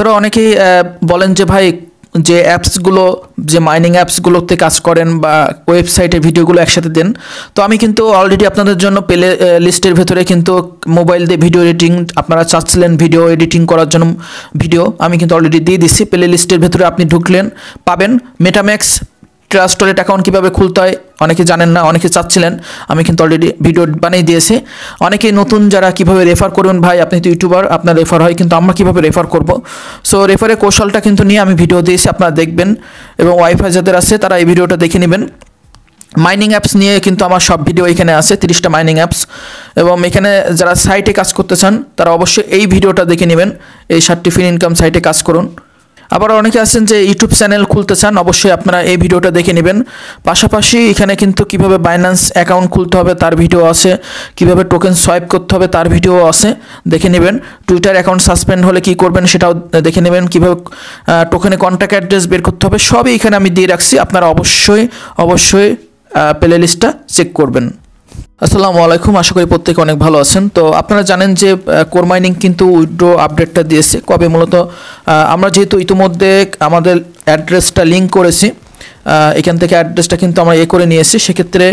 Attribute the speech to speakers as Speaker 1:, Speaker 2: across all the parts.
Speaker 1: তারা অনেকেই বলেন যে ভাই, যে অ্যাপসগুলো যে মাইনিং অ্যাপসগুলোতে কাজ করেন বা ওয়েবসাইটে ভিডিওগুলো একসাথে দেন, তো আমি কিন্তু অলরেডি আপনাদের জন্য প্লে লিস্টের ভেতরে কিন্তু মোবাইল দিয়ে ভিডিও এডিটিং আপনারা চাচ্ছিলেন ভিডিও এডিটিং করার জন্য ভিডিও আমি কিন্তু অলরেডি দিয়ে দিচ্ছি প্লে লিস্টের ভেতরে আপনি ঢুকলেন, পাবেন মেটাম্যাক্স ট্রাস্ট ওয়ালেট অ্যাকাউন্ট কীভাবে খুলতে হয়? অনেকে জানেন না, অনেকে চাচ্ছিলেন। আমি কিন্তু অলরেডি ভিডিও বানিয়ে দিয়েছি। অনেকে নতুন যারা কীভাবে রেফার করবেন, ভাই, আপনি তো ইউটিউবার আপনার রেফার হয়, কিন্তু আমরা কীভাবে রেফার করব? সো রেফারের কৌশলটা কিন্তু নিয়ে আমি ভিডিও দিয়েছি, আপনারা দেখবেন। এবং ওয়াইফাই যাদের আছে, তারা এই ভিডিওটা দেখে নেবেন। মাইনিং অ্যাপস নিয়ে কিন্তু আমার সব ভিডিও এখানে আছে, তিরিশটা মাইনিং অ্যাপস এবং এখানে যারা সাইটে কাজ করতে চান, তারা অবশ্যই এই ভিডিওটা দেখে নেবেন। এই সাতটি ফিন ইনকাম সাইটে কাজ করুন। আবার অনেকে আছেন যে ইউটিউব চ্যানেল খুলতে চান, অবশ্যই আপনারা এই ভিডিওটা দেখে নেবেন। পাশাপাশি এখানে কিন্তু কীভাবে বাইন্যান্স অ্যাকাউন্ট খুলতে হবে তার ভিডিও আছে, কীভাবে টোকেন সোয়াইপ করতে হবে তার ভিডিও আছে, দেখে নেবেন। টুইটার অ্যাকাউন্ট সাসপেন্ড হলে কি করবেন সেটাও দেখে নেবেন, কীভাবে টোকেনে কন্ট্যাক্ট অ্যাড্রেস বের করতে হবে, সবই এখানে আমি দিয়ে রাখছি, আপনারা অবশ্যই অবশ্যই প্লে লিস্টটা চেক করবেন। আসসালামু আলাইকুম, আশা করি প্রত্যেকে অনেক ভালো আছেন। তো আপনারা জানেন যে কোর মাইনিং কিন্তু উইড্রো আপডেটটা দিয়েছে। কবে মূলত? আমরা যেহেতু ইতিমধ্যে আমাদের অ্যাড্রেসটা লিঙ্ক করেছি এখান থেকে অ্যাড্রেসটা কিন্তু আমরা এ করে নিয়েছি। সেক্ষেত্রে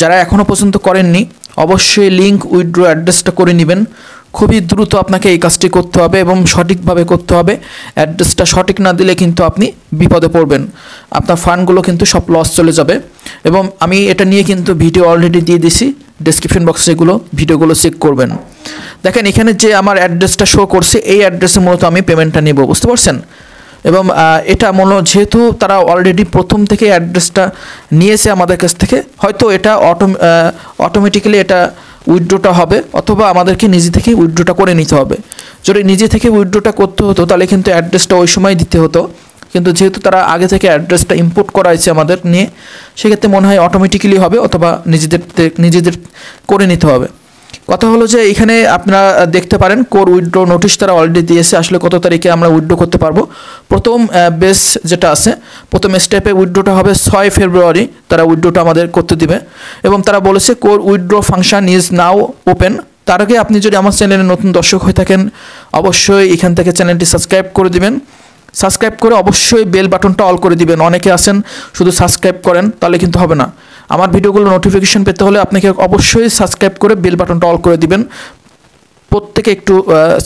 Speaker 1: যারা এখনও পর্যন্ত করেননি, অবশ্যই লিঙ্ক উইড্রো অ্যাড্রেসটা করে নেবেন। খুবই দ্রুত আপনাকে এই কাজটি করতে হবে এবং সঠিকভাবে করতে হবে। অ্যাড্রেসটা সঠিক না দিলে কিন্তু আপনি বিপদে পড়বেন। আপনার ফান্ডগুলো কিন্তু সব লস চলে যাবে। এবং আমি এটা নিয়ে কিন্তু ভিডিও অলরেডি দিয়ে দিছি। ডেসক্রিপশন বক্সে এগুলো, ভিডিওগুলো চেক করবেন। দেখেন, এখানে যে আমার অ্যাড্রেসটা শো করছে, এই অ্যাড্রেসে মূলত আমি পেমেন্টটা নেব, বুঝতে পারছেন? এবং এটা মনে যেহেতু তারা অলরেডি প্রথম থেকে অ্যাড্রেসটা নিয়েছে আমাদের কাছ থেকে, হয়তো এটা অটো অটোমেটিক্যালি এটা উইড্রোটা হবে, অথবা আমাদেরকে নিজে থেকে উইথড্রোটা করে নিতে হবে। যদি নিজে থেকে উইড্রোটা করতে হতো, তাহলে কিন্তু অ্যাড্রেসটা ওই সময় দিতে হতো। কিন্তু যেহেতু তারা আগে থেকে অ্যাড্রেসটা ইম্পোর্ট করা হয়েছে আমাদের নিয়ে, সেক্ষেত্রে মনে হয় অটোমেটিক্যালি হবে অথবা নিজেদের নিজেদের করে নিতে হবে। কথা হলো যে এখানে আপনারা দেখতে পারেন কোর উইথড্র নোটিশ তারা অলরেডি দিয়েছে, আসলে কত তারিখে আমরা উইথড্র করতে পারব। প্রথম বেস যেটা আছে, প্রথম স্টেপে উইথড্রটা হবে ছয় ফেব্রুয়ারি, তারা উইথড্রটা আমাদের করতে দিবে। এবং তারা বলেছে Core withdraw function is now open তার আগে আপনি যদি আমার চ্যানেলে নতুন দর্শক হয়ে থাকেন, অবশ্যই এখান থেকে চ্যানেলটি সাবস্ক্রাইব করে দিবেন। সাবস্ক্রাইব করে অবশ্যই বেল বাটনটা অল করে দিবেন। অনেকে আছেন, শুধু সাবস্ক্রাইব করেন, তাহলে কিন্তু হবে না। আমার ভিডিওগুলো নোটিফিকেশন পেতে হলে আপনাকে অবশ্যই সাবস্ক্রাইব করে বেল বাটনটা অল করে দিবেন। প্রত্যেকে একটু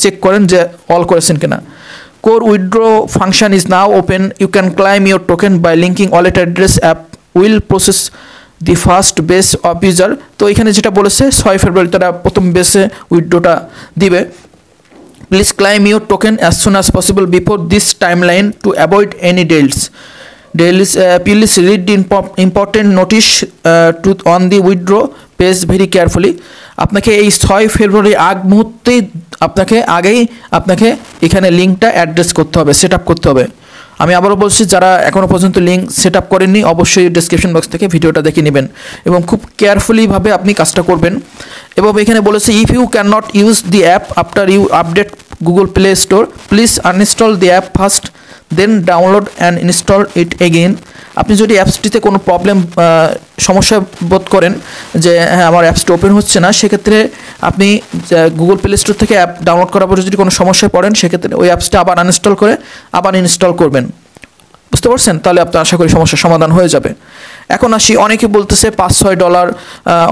Speaker 1: চেক করেন যে অল করেছেন কিনা। Core withdraw function is now open you can claim your token by linking wallet address app will process the first base of user তো এখানে যেটা বলেছে, ছয় ফেব্রুয়ারি, তারা প্রথম বেসে উইথড্রোটা দিবে। Please claim your token as soon as possible before this timeline to avoid any delays. Delays, uh, please read the impo- important notice uh, to on the withdraw page very carefully. আপনাকে এই ছয় ফেব্রুয়ারি আগ মুহূর্তেই আপনাকে আগেই আপনাকে এখানে লিঙ্কটা অ্যাড্রেস করতে হবে সেট করতে হবে আমি আবারও বলছি, যারা এখনও পর্যন্ত লিঙ্ক সেট আপ করেননি, অবশ্যই ডিসক্রিপশন বক্স থেকে ভিডিওটা দেখে নেবেন এবং খুব কেয়ারফুলিভাবে আপনি কাজটা করবেন। এবং এখানে বলেছে if you can not use the app after you update Google Play Store please uninstall the app first then download and install it again আপনি যদি অ্যাপসটিতে কোনো প্রবলেম সমস্যা বোধ করেন যে হ্যাঁ আমার অ্যাপসটি ওপেন হচ্ছে না, সেক্ষেত্রে আপনি গুগল প্লে স্টোর থেকে অ্যাপ ডাউনলোড করার পরে যদি কোনো সমস্যায় পড়েন, সেক্ষেত্রে ওই অ্যাপসটা আবার আনইনস্টল করে, আবার ইনস্টল করবেন। বুঝতে পারছেন? তাহলে আপনার আশা করি সমস্যার সমাধান হয়ে যাবে। এখন আসি, অনেকে বলতেছে পাঁচ ছয় ডলার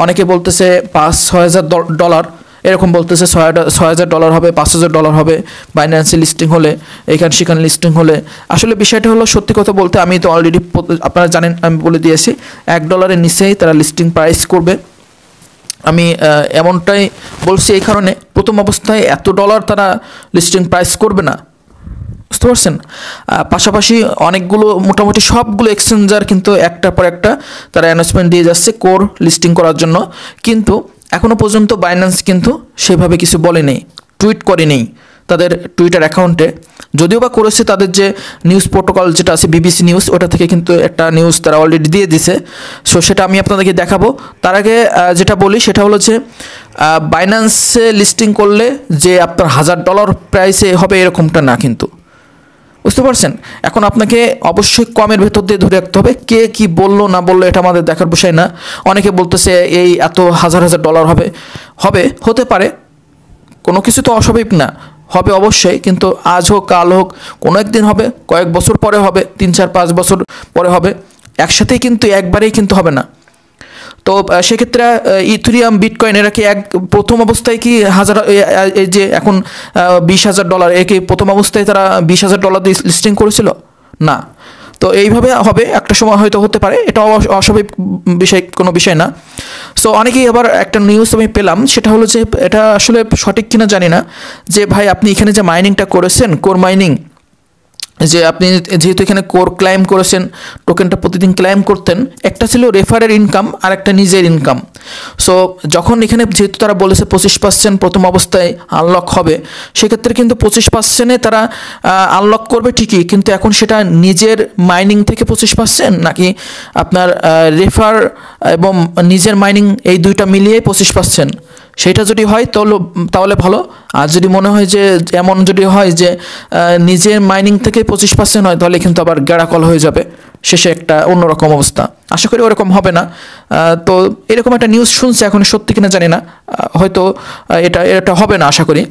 Speaker 1: অনেকে বলতেছে পাঁচ ছয় হাজার ডলার এরকম বলতেছে ছয় হাজার ডলার হবে, পাঁচ হাজার ডলার হবে বাইন্যান্সে লিস্টিং হলে, এখানে সেখানে লিস্টিং হলে। আসলে বিষয়টা হলো, সত্যি কথা বলতে আমি তো অলরেডি আপনারা জানেন, আমি বলে দিয়েছি, এক ডলারের নিচেই তারা লিস্টিং প্রাইস করবে। আমি এমনটাই বলছি এই কারণে, প্রথম অবস্থায় এত ডলার তারা লিস্টিং প্রাইস করবে না। বুঝতে পারছেন? পাশাপাশি অনেকগুলো, মোটামুটি সবগুলো এক্সচেঞ্জার কিন্তু একটার পর একটা তারা অ্যানাউন্সমেন্ট দিয়ে যাচ্ছে কোর লিস্টিং করার জন্য। কিন্তু এখনও পর্যন্ত বাইন্যান্স কিন্তু সেভাবে কিছু বলেনি টুইট করেনি তাদের টুইটার অ্যাকাউন্টে যদিও বা করেছে তাদের যে নিউজ প্রোটোকল যেটা আছে বিবিসি নিউজ ওটা থেকে কিন্তু একটা নিউজ তারা অলরেডি দিয়ে দিছে। সো সেটা আমি আপনাদেরকে দেখাবো। তার আগে যেটা বলি সেটা হলো যে বাইন্যান্সে লিস্টিং করলে যে আপনার হাজার ডলার প্রাইসে হবে এরকমটা না কিন্তু। বুঝতে পারছেন? এখন আপনাকে অবশ্যই কমের ভেতর দিয়ে ধরে রাখতে হবে। কে কি বলল, না বলল, এটা আমাদের দেখার বিষয় না। অনেকে বলতেছে, এই এত হাজার হাজার ডলার হবে। হবে, হতে পারে। কোনো কিছু তো অস্বাভাবিক না। হবে অবশ্যই, কিন্তু আজ হোক, কাল হোক, কোনো একদিন হবে, কয়েক বছর পরে হবে, তিন, চার, পাঁচ বছর পরে হবে। একসাথেই কিন্তু, একবারেই কিন্তু হবে না। তো সেক্ষেত্রে ইথুরিয়াম, বিটকয়েন, এরা কি এক, প্রথম অবস্থায় কি হাজার এই যে এখন বিশ হাজার ডলার, এ কি প্রথম অবস্থায় তারা বিশ হাজার ডলার দিয়ে লিস্টিং করেছিল? না। তো এইভাবে হবে, একটা সময় হয়তো হতে পারে এটা অস- অস্বাভাবিক বিষয়, কোনো বিষয় না। সো, অনেকেই আবার একটা নিউজ আমি পেলাম, সেটা হলো যে, এটা আসলে সঠিক কিনা জানি না, যে ভাই আপনি এখানে যে মাইনিংটা করেছেন কোর মাইনিং যে আপনি যেহেতু এখানে কোর ক্লাইম করেছেন টোকেনটা প্রতিদিন ক্লাইম করতেন, একটা ছিল রেফারের ইনকাম আর একটা নিজের ইনকাম সো যখন এখানে যেহেতু তারা বলেছে পঁচিশ পার্সেন্ট প্রথম অবস্থায় আনলক হবে, সেক্ষেত্রে কিন্তু পঁচিশ পার্সেন্টে তারা আনলক করবে ঠিকই, কিন্তু এখন সেটা নিজের মাইনিং থেকে পঁচিশ পার্সেন্ট নাকি আপনার রেফার এবং নিজের মাইনিং এই দুইটা মিলিয়ে পঁচিশ পার্সেন্ট সেটা যদি হয় তাহলে তাহলে ভালো। আর যদি মনে হয় যে, এমন যদি হয় যে নিজের মাইনিং থেকে পঁচিশ পার্সেন্ট হয়, তাহলে কিন্তু আবার গ্যাড়াকল হয়ে যাবে। শেষে একটা অন্যরকম অবস্থা। আশা করি ওরকম হবে না। তো এরকম একটা নিউজ শুনছে এখন সত্যি কিনা জানি না। হয়তো এটা এটা হবে না, আশা করি।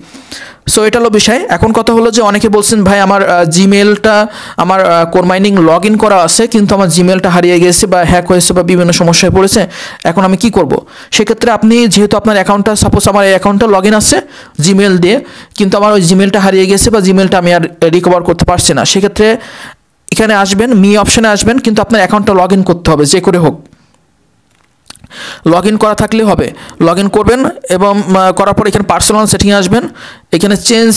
Speaker 1: সো এটা হলো বিষয়। এখন কথা হলো যে অনেকে বলছেন, ভাই, আমার জিমেলটা আমার কোর মাইনিং লগ ইন করা আছে, কিন্তু আমার জিমেলটা হারিয়ে গেছে বা হ্যাক হয়েছে বা বিভিন্ন সমস্যায় পড়েছে, এখন আমি কি করব? সেক্ষেত্রে আপনি যেহেতু আপনার অ্যাকাউন্টটা সাপোজ আমার এই অ্যাকাউন্টটা লগ ইন আছে জিমেল দিয়ে, কিন্তু আমার ওই জিমেলটা হারিয়ে গেছে বা জিমেলটা আমি আর রিকভার করতে পারছি না, সেক্ষেত্রে এখানে আসবেন মি অপশানে আসবেন, কিন্তু আপনার অ্যাকাউন্টটা লগ ইন করতে হবে, যে করে হোক। লগ ইন করা থাকলে হবে। লগ ইন করবেন এবং করার পর এখানে পার্সোনাল সেটিংয়ে আসবেন। এখানে চেঞ্জ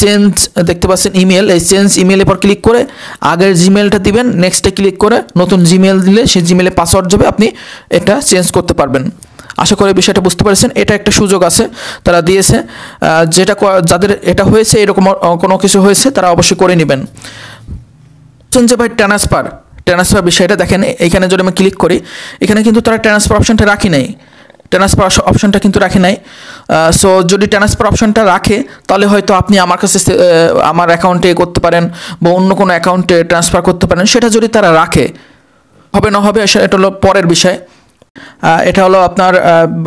Speaker 1: চেঞ্জ দেখতে পাচ্ছেন ইমেল এই চেঞ্জ ইমেলের পর ক্লিক করে আগের জিমেলটা দিবেন নেক্সটে ক্লিক করে নতুন জিমেল দিলে সেই জিমেলে পাসওয়ার্ড যাবে, আপনি এটা চেঞ্জ করতে পারবেন। আশা করি বিষয়টা বুঝতে পারছেন। এটা একটা সুযোগ আছে, তারা দিয়েছে। যেটা যাদের এটা হয়েছে, এরকম কোনো কিছু হয়েছে, তারা অবশ্যই করে নেবেন। যে ভাই ট্রান্সফার ট্রান্সফার বিষয়টা দেখেন, এখানে যদি আমি ক্লিক করি, এখানে কিন্তু তারা ট্রান্সফার অপশনটা রাখি নাই। ট্রান্সফার অপশনটা কিন্তু রাখে নাই। সো যদি ট্রান্সফার অপশনটা রাখে, তাহলে হয়তো আপনি আমার কাছে আমার অ্যাকাউন্টে করতে পারেন বা অন্য কোনো অ্যাকাউন্টে ট্রান্সফার করতে পারেন। সেটা যদি তারা রাখে, হবে না হবে এটা হলো পরের বিষয়। এটা হলো আপনার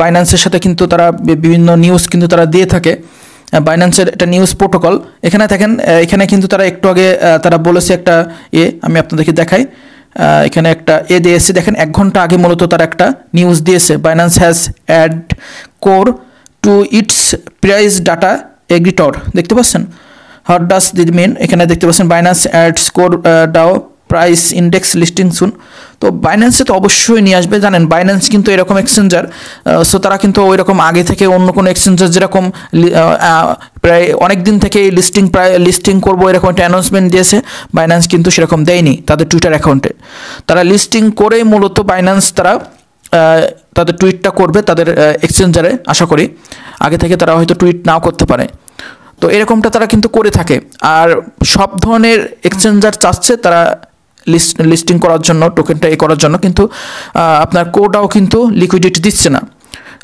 Speaker 1: বাইন্যান্সের সাথে কিন্তু তারা বিভিন্ন নিউজ কিন্তু তারা দিয়ে থাকে। বাইন্যান্সের একটা নিউজ প্রোটোকল এখানে দেখেন এখানে কিন্তু তারা একটু আগে তারা বলেছে একটা এ আমি আপনাদেরকে দেখাই। এখানে একটা এ দিয়েছে। দেখেন, এক ঘণ্টা আগে মূলত তারা একটা নিউজ দিয়েছে। Binance has add Core to its price data aggregator দেখতে পাচ্ছেন? হট ডাস দি মেন এখানে দেখতে পাচ্ছেন Binance add Core DAO price index listing soon তো বাইন্যান্সে তো অবশ্যই নিয়ে আসবে। জানেন বাইন্যান্স কিন্তু এরকম এক্সচেঞ্জার সো তারা কিন্তু ওই রকম আগে থেকে অন্য কোনো এক্সচেঞ্জার যেরকম প্রায় অনেক দিন থেকে লিস্টিং প্রায় লিস্টিং করব এরকম একটা অ্যানাউন্সমেন্ট দিয়েছে। বাইন্যান্স কিন্তু সেরকম দেয়নি তাদের টুইটার অ্যাকাউন্টে তারা লিস্টিং করেই মূলত বাইন্যান্স তারা তাদের টুইটটা করবে তাদের এক্সচেঞ্জারে আশা করি। আগে থেকে তারা হয়তো টুইট নাও করতে পারে। তো এরকমটা তারা কিন্তু করে থাকে। আর সব ধরনের এক্সচেঞ্জার চাচ্ছে তারা লিস্ট লিস্টিং করার জন্য টোকেনটা এ করার জন্য, কিন্তু আপনার কোডাও কিন্তু লিকুইডিটি দিচ্ছে না।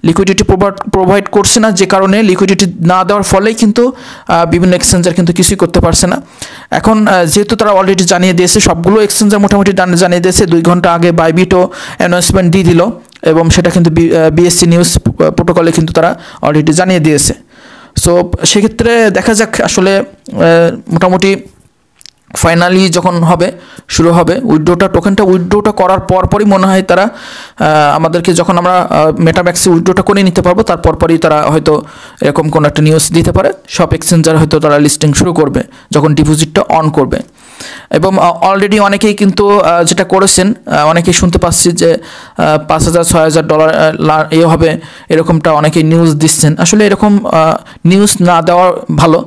Speaker 1: লিকুইডিটি প্রোভাইড করছে না, যে কারণে লিকুইডিটি না দেওয়ার ফলেই কিন্তু বিভিন্ন এক্সচেঞ্জার কিন্তু কিছুই করতে পারছে না। এখন যেহেতু তারা অলরেডি জানিয়ে দিয়েছে, সবগুলো এক্সচেঞ্জার মোটামুটি জান- জানিয়ে দিয়েছে, দুই ঘণ্টা আগে বাইবিটও অ্যানাউন্সমেন্ট দিয়ে দিল, এবং সেটা কিন্তু বিএসসি নিউজ প্রোটোকলে কিন্তু তারা অলরেডি জানিয়ে দিয়েছে। সো সেক্ষেত্রে দেখা যাক, আসলে মোটামুটি ফাইনালি যখন হবে, শুরু হবে উইড্রোটা টোকেনটা উইড্রোটা করার পরপরই মনে হয় তারা আমাদেরকে যখন আমরা মেটাম্যাক্সে উইড্রোটা করে নিতে পারব, তার পরপরই তারা হয়তো এরকম কোনো একটা নিউজ দিতে পারে। সব এক্সচেঞ্জার হয়তো তারা লিস্টিং শুরু করবে, যখন ডিপোজিটটা অন করবে। এবং অলরেডি অনেকেই কিন্তু যেটা করেছেন অনেকেই শুনতে পাচ্ছি যে পাঁচ হাজার, ছয় হাজার ডলার এ হবে, এরকমটা অনেকেই নিউজ দিচ্ছেন। আসলে এরকম নিউজ না দেওয়া ভালো।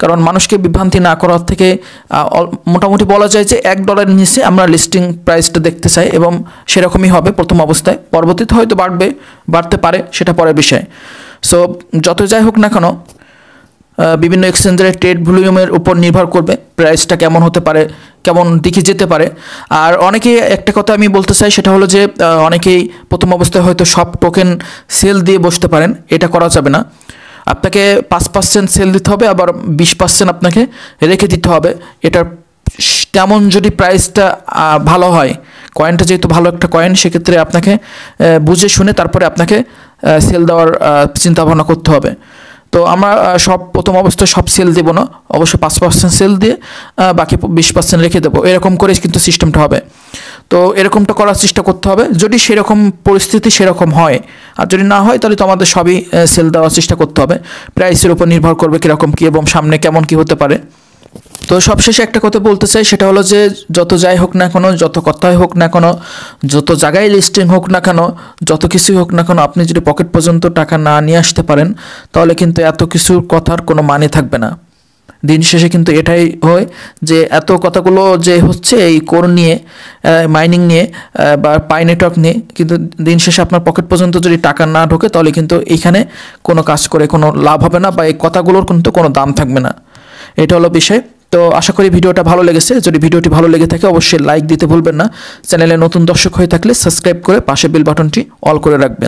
Speaker 1: কারণ মানুষকে বিভ্রান্তি না করার থেকে মোটামুটি বলা যায় যে এক ডলারের নিচে আমরা লিস্টিং প্রাইসটা দেখতে চাই এবং সেরকমই হবে প্রথম অবস্থায়। পরবর্তীতে হয়তো বাড়বে, বাড়তে পারে, সেটা পরের বিষয়। সো যত যাই হোক না কেন বিভিন্ন এক্সচেঞ্জের ট্রেড ভলিউমের উপর নির্ভর করবে প্রাইসটা কেমন হতে পারে, কেমন দিকে যেতে পারে। আর অনেকেই একটা কথা আমি বলতে চাই, সেটা হলো যে অনেকেই প্রথম অবস্থায় হয়তো সব টোকেন সেল দিয়ে বসতে পারেন, এটা করা যাবে না। আপনাকে পাঁচ পার্সেন্ট সেল দিতে হবে, আবার বিশ পার্সেন্ট আপনাকে রেখে দিতে হবে। এটার তেমন যদি প্রাইসটা ভালো হয় কয়েনটা যেহেতু ভালো একটা কয়েন সেক্ষেত্রে আপনাকে বুঝে শুনে তারপরে আপনাকে সেল দেওয়ার চিন্তা ভাবনা করতে হবে। তো আমরা সব প্রথম অবস্থায় সব সেল দেবো না। অবশ্য পাঁচ পার্সেন্ট সেল দিয়ে বাকি বিশ পার্সেন্ট রেখে দেবো। এরকম করে কিন্তু সিস্টেমটা হবে। তো এরকমটা করার চেষ্টা করতে হবে। যদি সেরকম পরিস্থিতি সেরকম হয়, আর যদি না হয়, তাহলে তো আমাদের সবই সেল দেওয়ার চেষ্টা করতে হবে। প্রাইসের উপর নির্ভর করবে কীরকম কী এবং সামনে কেমন কী হতে পারে। তো সবশেষে একটা কথা বলতে চাই, সেটা হলো যে যত যাই হোক না কেন, যত কথাই হোক না কেন, যত জায়গায় লিস্টিং হোক না কেন, যত কিছুই হোক না কেন, আপনি যদি পকেট পর্যন্ত টাকা না নিয়ে আসতে পারেন, তাহলে কিন্তু এত কিছুর কথার কোনো মানে থাকবে না। দিন শেষে কিন্তু এটাই হয় যে এত কথাগুলো যে হচ্ছে এই কোর নিয়ে মাইনিং নিয়ে বা পাই নেটওয়ার্ক নিয়ে, কিন্তু দিন শেষে আপনার পকেট পর্যন্ত যদি টাকা না ঢোকে, তাহলে কিন্তু এইখানে কোনো কাজ করে কোনো লাভ হবে না বা এই কথাগুলোর কিন্তু কোনো দাম থাকবে না। এটা হলো বিষয়। তো আশা করি ভিডিওটা ভালো লেগেছে। যদি ভিডিওটি ভালো লেগে থাকে, অবশ্যই লাইক দিতে ভুলবেন না। চ্যানেলে নতুন দর্শক হয়ে থাকলে সাবস্ক্রাইব করে পাশে বেল বাটনটি অল করে রাখবেন।